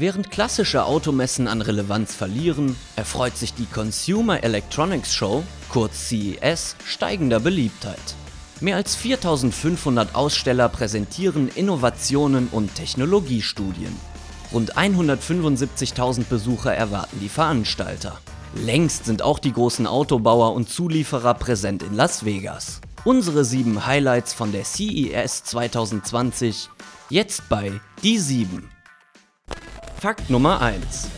Während klassische Automessen an Relevanz verlieren, erfreut sich die Consumer Electronics Show, kurz CES, steigender Beliebtheit. Mehr als 4500 Aussteller präsentieren Innovationen und Technologiestudien. Rund 175.000 Besucher erwarten die Veranstalter. Längst sind auch die großen Autobauer und Zulieferer präsent in Las Vegas. Unsere sieben Highlights von der CES 2020 jetzt bei Die 7. Fakt Nummer 1.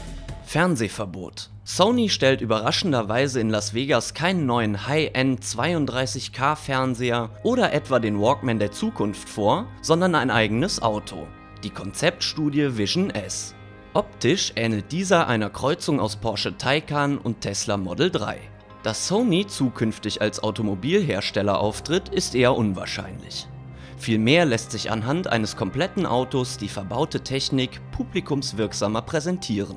Fernsehverbot. Sony stellt überraschenderweise in Las Vegas keinen neuen High-End 32K Fernseher oder etwa den Walkman der Zukunft vor, sondern ein eigenes Auto. Die Konzeptstudie Vision S. Optisch ähnelt dieser einer Kreuzung aus Porsche Taycan und Tesla Model 3. Dass Sony zukünftig als Automobilhersteller auftritt, ist eher unwahrscheinlich. Vielmehr lässt sich anhand eines kompletten Autos die verbaute Technik publikumswirksamer präsentieren.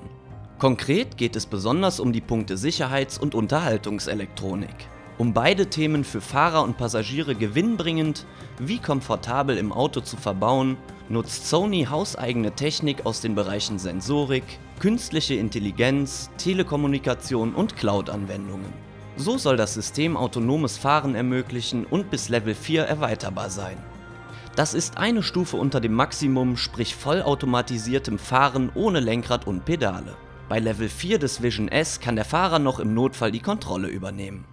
Konkret geht es besonders um die Punkte Sicherheits- und Unterhaltungselektronik. Um beide Themen für Fahrer und Passagiere gewinnbringend wie komfortabel im Auto zu verbauen, nutzt Sony hauseigene Technik aus den Bereichen Sensorik, künstliche Intelligenz, Telekommunikation und Cloud-Anwendungen. So soll das System autonomes Fahren ermöglichen und bis Level 4 erweiterbar sein. Das ist eine Stufe unter dem Maximum, sprich vollautomatisiertem Fahren ohne Lenkrad und Pedale. Bei Level 4 des Vision S kann der Fahrer noch im Notfall die Kontrolle übernehmen.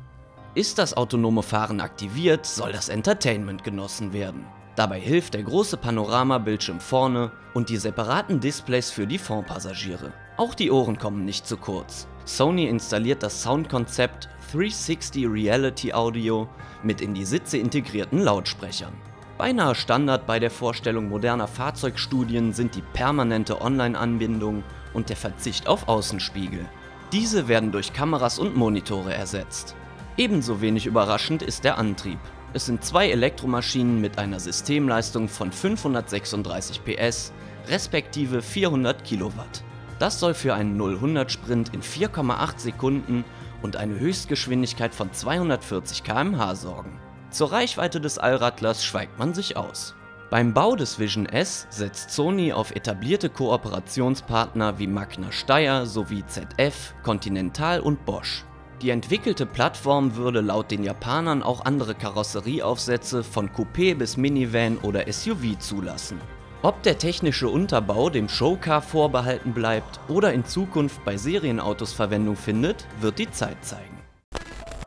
Ist das autonome Fahren aktiviert, soll das Entertainment genossen werden. Dabei hilft der große Panoramabildschirm vorne und die separaten Displays für die Fondpassagiere. Auch die Ohren kommen nicht zu kurz. Sony installiert das Soundkonzept 360 Reality Audio mit in die Sitze integrierten Lautsprechern. Beinahe Standard bei der Vorstellung moderner Fahrzeugstudien sind die permanente Online-Anbindung und der Verzicht auf Außenspiegel. Diese werden durch Kameras und Monitore ersetzt. Ebenso wenig überraschend ist der Antrieb. Es sind zwei Elektromaschinen mit einer Systemleistung von 536 PS respektive 400 Kilowatt. Das soll für einen 0-100 Sprint in 4,8 Sekunden und eine Höchstgeschwindigkeit von 240 km/h sorgen. Zur Reichweite des Allradlers schweigt man sich aus. Beim Bau des Vision S setzt Sony auf etablierte Kooperationspartner wie Magna Steyr sowie ZF, Continental und Bosch. Die entwickelte Plattform würde laut den Japanern auch andere Karosserieaufsätze von Coupé bis Minivan oder SUV zulassen. Ob der technische Unterbau dem Showcar vorbehalten bleibt oder in Zukunft bei Serienautos Verwendung findet, wird die Zeit zeigen.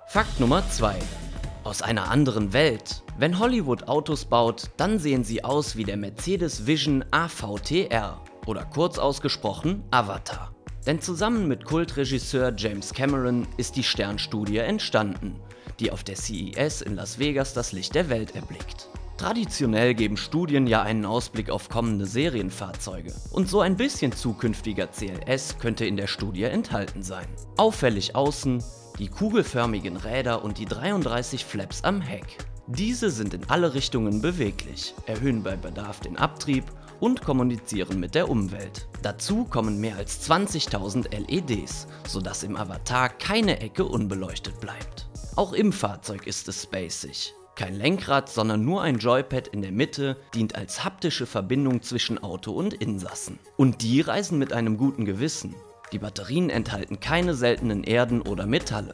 Fakt Nummer 2. Aus einer anderen Welt. Wenn Hollywood Autos baut, dann sehen sie aus wie der Mercedes Vision AVTR oder kurz ausgesprochen Avatar. Denn zusammen mit Kultregisseur James Cameron ist die Sternstudie entstanden, die auf der CES in Las Vegas das Licht der Welt erblickt. Traditionell geben Studien ja einen Ausblick auf kommende Serienfahrzeuge und so ein bisschen zukünftiger CLS könnte in der Studie enthalten sein. Auffällig außen die kugelförmigen Räder und die 33 Flaps am Heck. Diese sind in alle Richtungen beweglich, erhöhen bei Bedarf den Abtrieb und kommunizieren mit der Umwelt. Dazu kommen mehr als 20.000 LEDs, sodass im Avatar keine Ecke unbeleuchtet bleibt. Auch im Fahrzeug ist es spacig. Kein Lenkrad, sondern nur ein Joypad in der Mitte dient als haptische Verbindung zwischen Auto und Insassen. Und die reisen mit einem guten Gewissen. Die Batterien enthalten keine seltenen Erden oder Metalle.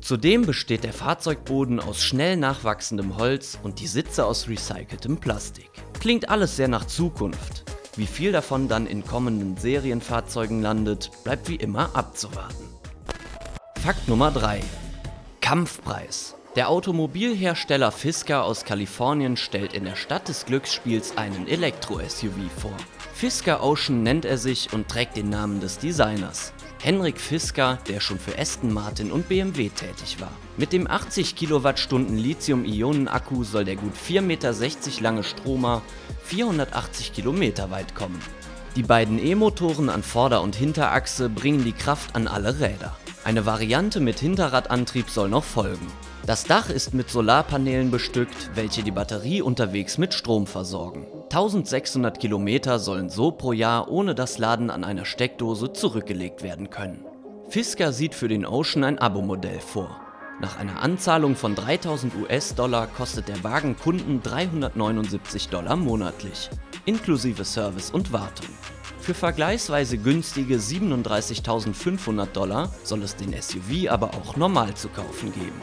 Zudem besteht der Fahrzeugboden aus schnell nachwachsendem Holz und die Sitze aus recyceltem Plastik. Klingt alles sehr nach Zukunft. Wie viel davon dann in kommenden Serienfahrzeugen landet, bleibt wie immer abzuwarten. Fakt Nummer 3. Kampfpreis. Der Automobilhersteller Fisker aus Kalifornien stellt in der Stadt des Glücksspiels einen Elektro-SUV vor. Fisker Ocean nennt er sich und trägt den Namen des Designers. Henrik Fisker, der schon für Aston Martin und BMW tätig war. Mit dem 80 Kilowattstunden Lithium-Ionen-Akku soll der gut 4,60 Meter lange Stromer 480 Kilometer weit kommen. Die beiden E-Motoren an Vorder- und Hinterachse bringen die Kraft an alle Räder. Eine Variante mit Hinterradantrieb soll noch folgen. Das Dach ist mit Solarpanelen bestückt, welche die Batterie unterwegs mit Strom versorgen. 1600 Kilometer sollen so pro Jahr ohne das Laden an einer Steckdose zurückgelegt werden können. Fisker sieht für den Ocean ein Abo-Modell vor. Nach einer Anzahlung von 3000 US-Dollar kostet der Wagen Kunden 379 Dollar monatlich, inklusive Service und Wartung. Für vergleichsweise günstige 37.500 Dollar soll es den SUV aber auch normal zu kaufen geben.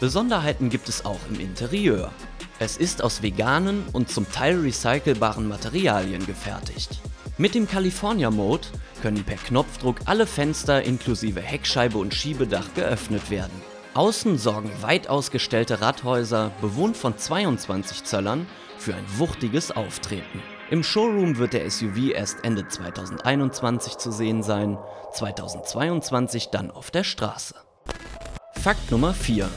Besonderheiten gibt es auch im Interieur. Es ist aus veganen und zum Teil recycelbaren Materialien gefertigt. Mit dem California Mode können per Knopfdruck alle Fenster inklusive Heckscheibe und Schiebedach geöffnet werden. Außen sorgen weit ausgestellte Radhäuser, bewohnt von 22 Zöllern, für ein wuchtiges Auftreten. Im Showroom wird der SUV erst Ende 2021 zu sehen sein, 2022 dann auf der Straße. Fakt Nummer 4.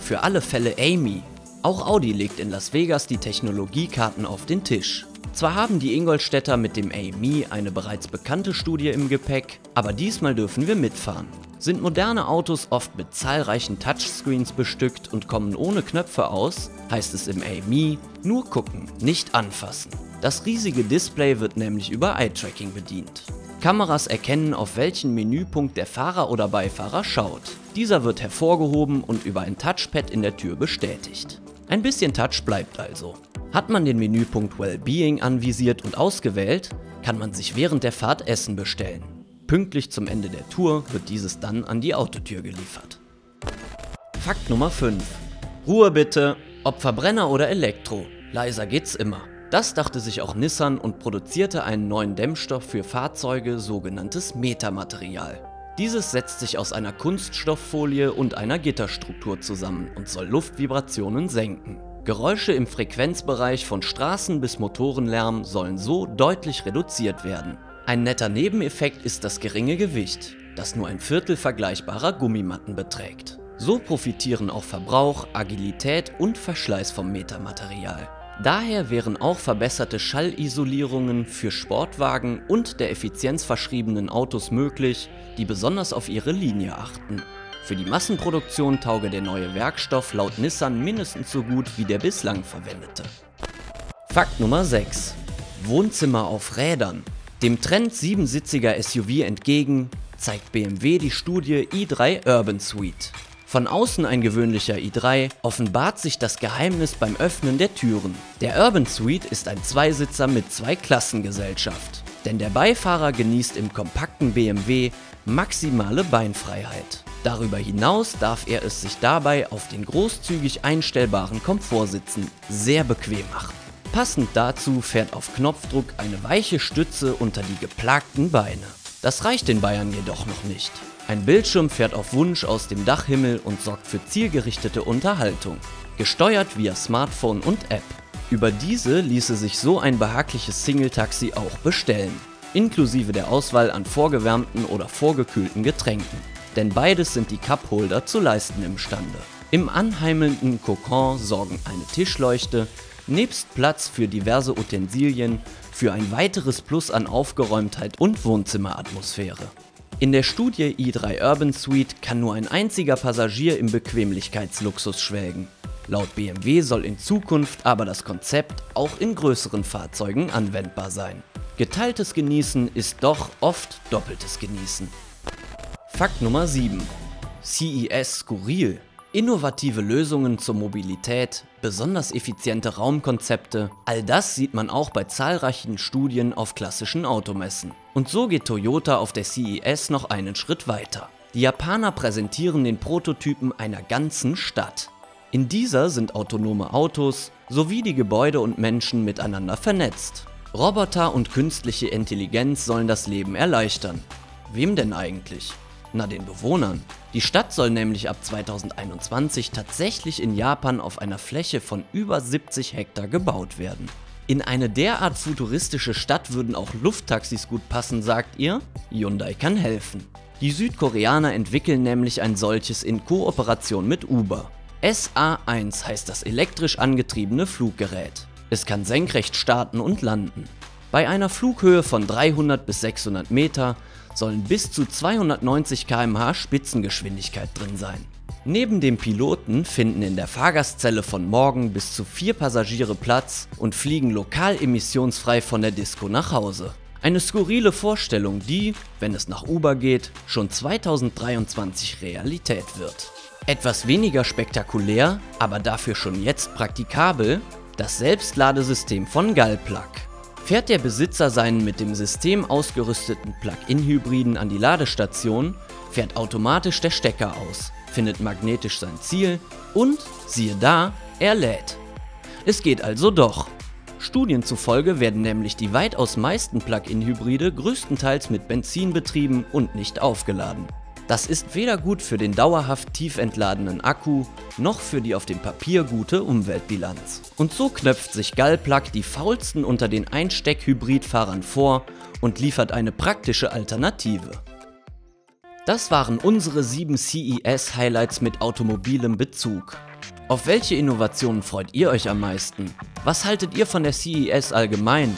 Für alle Fälle Amy. Auch Audi legt in Las Vegas die Technologiekarten auf den Tisch. Zwar haben die Ingolstädter mit dem AMI eine bereits bekannte Studie im Gepäck, aber diesmal dürfen wir mitfahren. Sind moderne Autos oft mit zahlreichen Touchscreens bestückt und kommen ohne Knöpfe aus, heißt es im AMI nur gucken, nicht anfassen. Das riesige Display wird nämlich über Eye-Tracking bedient. Kameras erkennen, auf welchen Menüpunkt der Fahrer oder Beifahrer schaut. Dieser wird hervorgehoben und über ein Touchpad in der Tür bestätigt. Ein bisschen Touch bleibt also. Hat man den Menüpunkt Wellbeing anvisiert und ausgewählt, kann man sich während der Fahrt Essen bestellen. Pünktlich zum Ende der Tour wird dieses dann an die Autotür geliefert. Fakt Nummer 5. Ruhe bitte, ob Verbrenner oder Elektro, leiser geht's immer. Das dachte sich auch Nissan und produzierte einen neuen Dämmstoff für Fahrzeuge, sogenanntes Metamaterial. Dieses setzt sich aus einer Kunststofffolie und einer Gitterstruktur zusammen und soll Luftvibrationen senken. Geräusche im Frequenzbereich von Straßen bis Motorenlärm sollen so deutlich reduziert werden. Ein netter Nebeneffekt ist das geringe Gewicht, das nur ein Viertel vergleichbarer Gummimatten beträgt. So profitieren auch Verbrauch, Agilität und Verschleiß vom Metamaterial. Daher wären auch verbesserte Schallisolierungen für Sportwagen und der Effizienz verschriebenen Autos möglich, die besonders auf ihre Linie achten. Für die Massenproduktion tauge der neue Werkstoff laut Nissan mindestens so gut wie der bislang verwendete. Fakt Nummer 6. Wohnzimmer auf Rädern. Dem Trend siebensitziger SUV entgegen zeigt BMW die Studie i3 Urban Suite. Von außen ein gewöhnlicher i3 offenbart sich das Geheimnis beim Öffnen der Türen. Der Urban Suite ist ein Zweisitzer mit Zweiklassengesellschaft, denn der Beifahrer genießt im kompakten BMW maximale Beinfreiheit. Darüber hinaus darf er es sich dabei auf den großzügig einstellbaren Komfortsitzen sehr bequem machen. Passend dazu fährt auf Knopfdruck eine weiche Stütze unter die geplagten Beine. Das reicht den Bayern jedoch noch nicht. Ein Bildschirm fährt auf Wunsch aus dem Dachhimmel und sorgt für zielgerichtete Unterhaltung, gesteuert via Smartphone und App. Über diese ließe sich so ein behagliches Single-Taxi auch bestellen, inklusive der Auswahl an vorgewärmten oder vorgekühlten Getränken. Denn beides sind die Cupholder zu leisten imstande. Im anheimelnden Kokon sorgen eine Tischleuchte, nebst Platz für diverse Utensilien, für ein weiteres Plus an Aufgeräumtheit und Wohnzimmeratmosphäre. In der Studie i3 Urban Suite kann nur ein einziger Passagier im Bequemlichkeitsluxus schwelgen. Laut BMW soll in Zukunft aber das Konzept auch in größeren Fahrzeugen anwendbar sein. Geteiltes Genießen ist doch oft doppeltes Genießen. Fakt Nummer 7. CES skurril. Innovative Lösungen zur Mobilität, besonders effiziente Raumkonzepte, all das sieht man auch bei zahlreichen Studien auf klassischen Automessen. Und so geht Toyota auf der CES noch einen Schritt weiter. Die Japaner präsentieren den Prototypen einer ganzen Stadt. In dieser sind autonome Autos sowie die Gebäude und Menschen miteinander vernetzt. Roboter und künstliche Intelligenz sollen das Leben erleichtern. Wem denn eigentlich? Na den Bewohnern. Die Stadt soll nämlich ab 2021 tatsächlich in Japan auf einer Fläche von über 70 Hektar gebaut werden. In eine derart futuristische Stadt würden auch Lufttaxis gut passen, sagt ihr? Hyundai kann helfen. Die Südkoreaner entwickeln nämlich ein solches in Kooperation mit Uber. SA1 heißt das elektrisch angetriebene Fluggerät. Es kann senkrecht starten und landen. Bei einer Flughöhe von 300 bis 600 Meter sollen bis zu 290 km/h Spitzengeschwindigkeit drin sein. Neben dem Piloten finden in der Fahrgastzelle von morgen bis zu vier Passagiere Platz und fliegen lokal emissionsfrei von der Disco nach Hause. Eine skurrile Vorstellung, die, wenn es nach Uber geht, schon 2023 Realität wird. Etwas weniger spektakulär, aber dafür schon jetzt praktikabel, das Selbstladesystem von Gallplug. Fährt der Besitzer seinen mit dem System ausgerüsteten Plug-in-Hybriden an die Ladestation, fährt automatisch der Stecker aus, findet magnetisch sein Ziel und, siehe da, er lädt. Es geht also doch. Studien zufolge werden nämlich die weitaus meisten Plug-in-Hybride größtenteils mit Benzin betrieben und nicht aufgeladen. Das ist weder gut für den dauerhaft tief entladenen Akku, noch für die auf dem Papier gute Umweltbilanz. Und so knöpft sich Gallplug die faulsten unter den Einsteck-Hybridfahrern vor und liefert eine praktische Alternative. Das waren unsere 7 CES-Highlights mit automobilem Bezug. Auf welche Innovationen freut ihr euch am meisten? Was haltet ihr von der CES allgemein?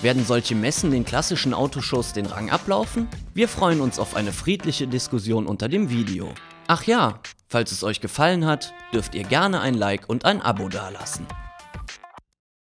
Werden solche Messen den klassischen Autoshows den Rang ablaufen? Wir freuen uns auf eine friedliche Diskussion unter dem Video. Ach ja, falls es euch gefallen hat, dürft ihr gerne ein Like und ein Abo dalassen.